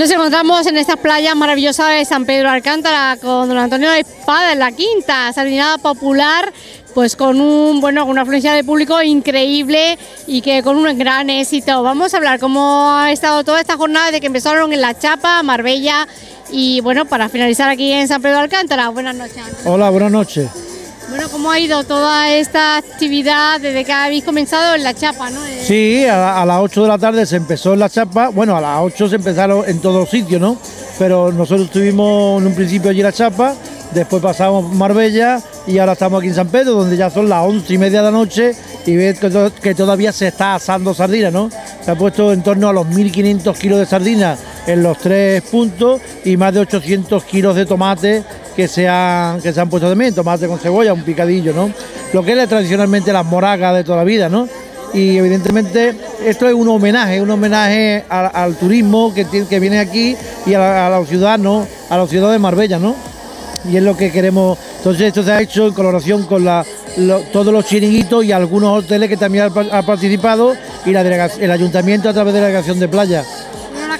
Nos encontramos en estas playas maravillosas de San Pedro Alcántara con don Antonio Espada en la quinta, sardinada popular, pues con un bueno, con una afluencia de público increíble y que con un gran éxito. Vamos a hablar cómo ha estado toda esta jornada de que empezaron en La Chapa, Marbella y bueno, para finalizar aquí en San Pedro Alcántara. Buenas noches. Hola, buenas noches. Bueno, ¿cómo ha ido toda esta actividad desde que habéis comenzado en La Chapa? ¿no? Eh, Sí, a, las 8 de la tarde se empezó en la chapa. Bueno, a las 8 se empezaron en todos sitios, ¿no? Pero nosotros estuvimos en un principio allí en la chapa, después pasamos Marbella y ahora estamos aquí en San Pedro, donde ya son las 11 y media de la noche y ves que todavía se está asando sardina, ¿no? Se ha puesto en torno a los 1.500 kilos de sardina en los tres puntos y más de 800 kilos de tomate que se han, que se han puesto también, tomate con cebolla, un picadillo, ¿no? Lo que es tradicionalmente las moragas de toda la vida, ¿no? y evidentemente esto es un homenaje, un homenaje al, turismo que, que viene aquí y a la, a ciudad, ¿no? A la ciudad de Marbella, ¿no? Y es lo que queremos. Entonces esto se ha hecho en colaboración con todos los chiringuitos y algunos hoteles que también han, pa- han participado y el ayuntamiento a través de la delegación de playa.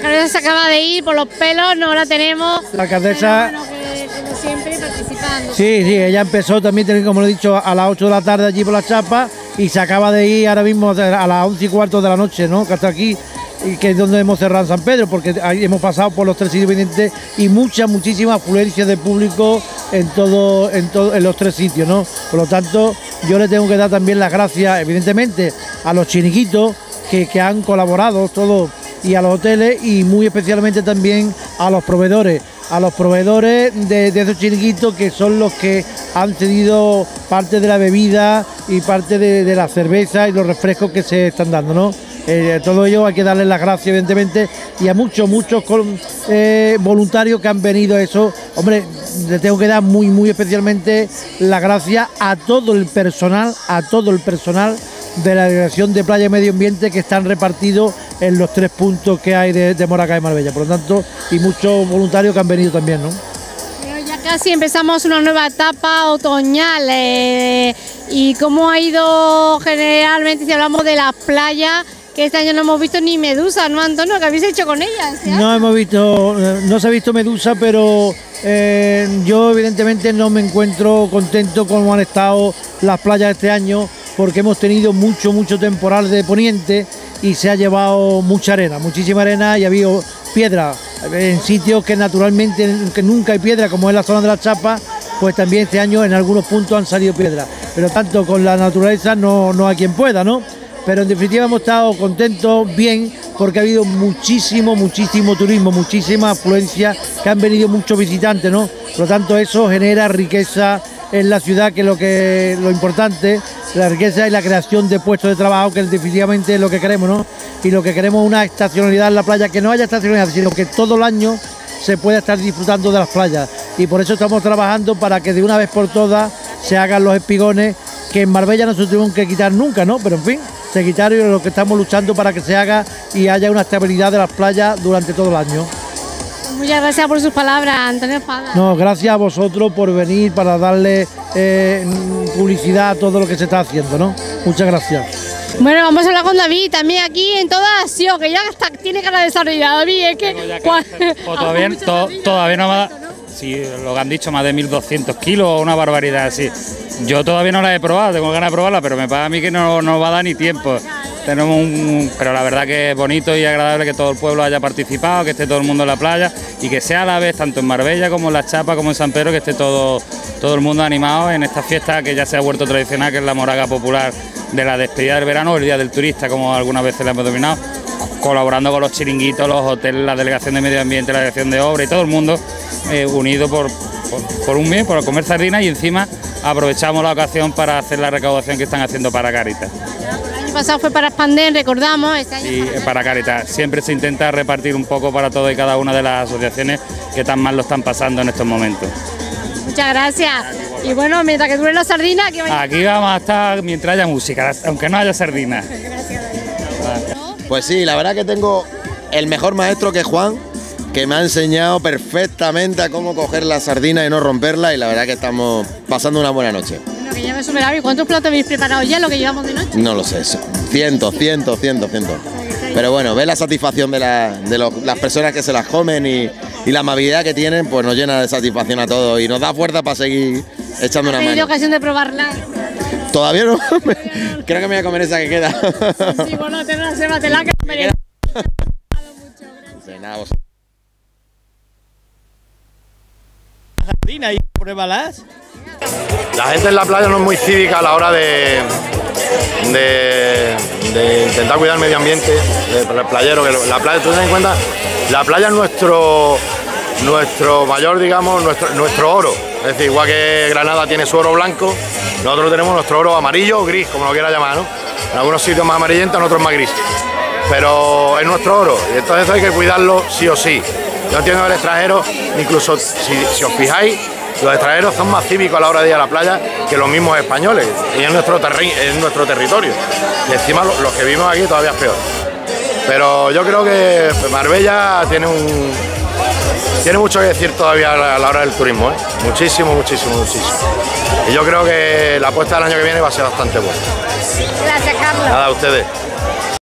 Alcaldesa se acaba de ir por los pelos, no la tenemos. La alcaldesa- Pero bueno, que, como siempre participando. Sí, sí, ella empezó también, como lo he dicho, a las 8 de la tarde allí por la chapa y se acaba de ir ahora mismo a las 11 y cuarto de la noche, ¿no? Que hasta aquí, y que es donde hemos cerrado San Pedro, porque ahí hemos pasado por los tres sitios pendientes y mucha, muchísima afluencia de público en todo, en todo, en los tres sitios, ¿no? Por lo tanto, yo le tengo que dar también las gracias, evidentemente, a los chiniquitos que, que han colaborado todos y a los hoteles y muy especialmente también a los proveedores, a los proveedores de, esos chiringuitos que son los que han cedido parte de la bebida y parte de, la cerveza y los refrescos que se están dando, ¿no? Eh, todo ello hay que darles las gracias, evidentemente, y a muchos, muchos col- eh, voluntarios que han venido a eso. Hombre, le tengo que dar muy, muy especialmente las gracias a todo el personal, a todo el personal de la Delegación de Playa y Medio Ambiente que están repartidos en los tres puntos que hay de, de Moraca y Marbella. Por lo tanto, y muchos voluntarios que han venido también, ¿no? Ya casi empezamos una nueva etapa otoñal. eh, ¿Y cómo ha ido generalmente si hablamos de las playas? Que este año no hemos visto ni medusa, ¿no, Antonio? ¿Qué habéis hecho con ellas? este? No hemos visto, eh, no se ha visto Medusa, pero eh, yo evidentemente no me encuentro contento con cómo han estado las playas este año, porque hemos tenido mucho, mucho temporal de poniente y se ha llevado mucha arena, muchísima arena y ha habido piedra en sitios que naturalmente que nunca hay piedra, como es la zona de la chapa, pues también este año en algunos puntos han salido piedras. Pero tanto con la naturaleza no, no hay quien pueda, ¿no? Pero en definitiva hemos estado contentos, bien, porque ha habido muchísimo, muchísimo turismo, muchísima afluencia, que han venido muchos visitantes, ¿no? Por lo tanto, eso genera riqueza en la ciudad, que es lo que lo importante, la riqueza y la creación de puestos de trabajo, que definitivamente es lo que queremos, ¿no? Y lo que queremos es una estacionalidad en la playa, que no haya estacionalidad, sino que todo el año se pueda estar disfrutando de las playas. Y por eso estamos trabajando para que de una vez por todas se hagan los espigones que en Marbella no se tuvieron que quitar nunca, ¿no? Pero en fin, se quitaron y lo que estamos luchando para que se haga y haya una estabilidad de las playas durante todo el año. Muchas gracias por sus palabras, Antonio Espada. No, gracias a vosotros por venir para darle eh, publicidad a todo lo que se está haciendo, ¿no? Muchas gracias. Bueno, vamos a hablar con David también aquí en toda acción, que ya hasta tiene cara de sardina, David, es que... O todavía, to- todavía no va. ¿no? Sí, lo que han dicho, más de 1.200 kilos, una barbaridad así. Yo todavía no la he probado, tengo ganas de probarla, pero me pasa a mí que no nos va a dar ni tiempo. Tenemos un, pero la verdad que es bonito y agradable que todo el pueblo haya participado, que esté todo el mundo en la playa y que sea a la vez, tanto en Marbella como en La Chapa, como en San Pedro, que esté todo, todo el mundo animado en esta fiesta que ya se ha vuelto tradicional, que es la moraga popular de la despedida del verano, el Día del Turista, como algunas veces le hemos dominado colaborando con los chiringuitos, los hoteles, la delegación de medio ambiente, la delegación de obra y todo el mundo eh, unido por, por, por un bien, por comer sardinas y encima aprovechamos la ocasión para hacer la recaudación que están haciendo para Caritas. El año pasado fue para Spanden, recordamos, este año Y eh, para Caritas siempre se intenta repartir un poco para todas y cada una de las asociaciones que tan mal lo están pasando en estos momentos. Muchas gracias. Y bueno, mientras que dure la sardina, que vaya... Aquí vamos a estar mientras haya música, aunque no haya sardinas. Pues sí, la verdad que tengo el mejor maestro que Juan, que me ha enseñado perfectamente a cómo coger la sardina y no romperla y la verdad que estamos pasando una buena noche. Bueno, que ya me superaba. ¿Y cuántos platos habéis preparado ya, lo que llevamos de noche? No lo sé, eso. cientos, cientos, cientos, cientos. Pero bueno, ver la satisfacción de, la- de los- las personas que se las comen y, y la amabilidad que tienen, pues nos llena de satisfacción a todos y nos da fuerza para seguir echando ¿Has una mano. ocasión de probarla? Todavía no, creo que me voy a comer esa que queda. Sí, bueno, te la que Y pruébalas. La gente en la playa no es muy cívica a la hora de, de, intentar cuidar el medio ambiente, del playero, que la playa, ten en cuenta, la playa es nuestro, nuestro mayor, digamos, nuestro, nuestro oro. Es decir, igual que Granada tiene su oro blanco, nosotros tenemos nuestro oro amarillo o gris, como lo quiera llamar, ¿no? En algunos sitios más amarillento, en otros más gris. Pero es nuestro oro y entonces hay que cuidarlo sí o sí. Yo entiendo que el extranjero, incluso si, si os fijáis, los extranjeros son más cívicos a la hora de ir a la playa que los mismos españoles y es nuestro, es nuestro territorio. Y encima lo- los que vivimos aquí todavía es peor. Pero yo creo que Marbella tiene un tiene mucho que decir todavía a la, a la hora del turismo, ¿eh? muchísimo, muchísimo, muchísimo. Y yo creo que la apuesta del año que viene va a ser bastante buena. Gracias, Carlos. Nada, a ustedes.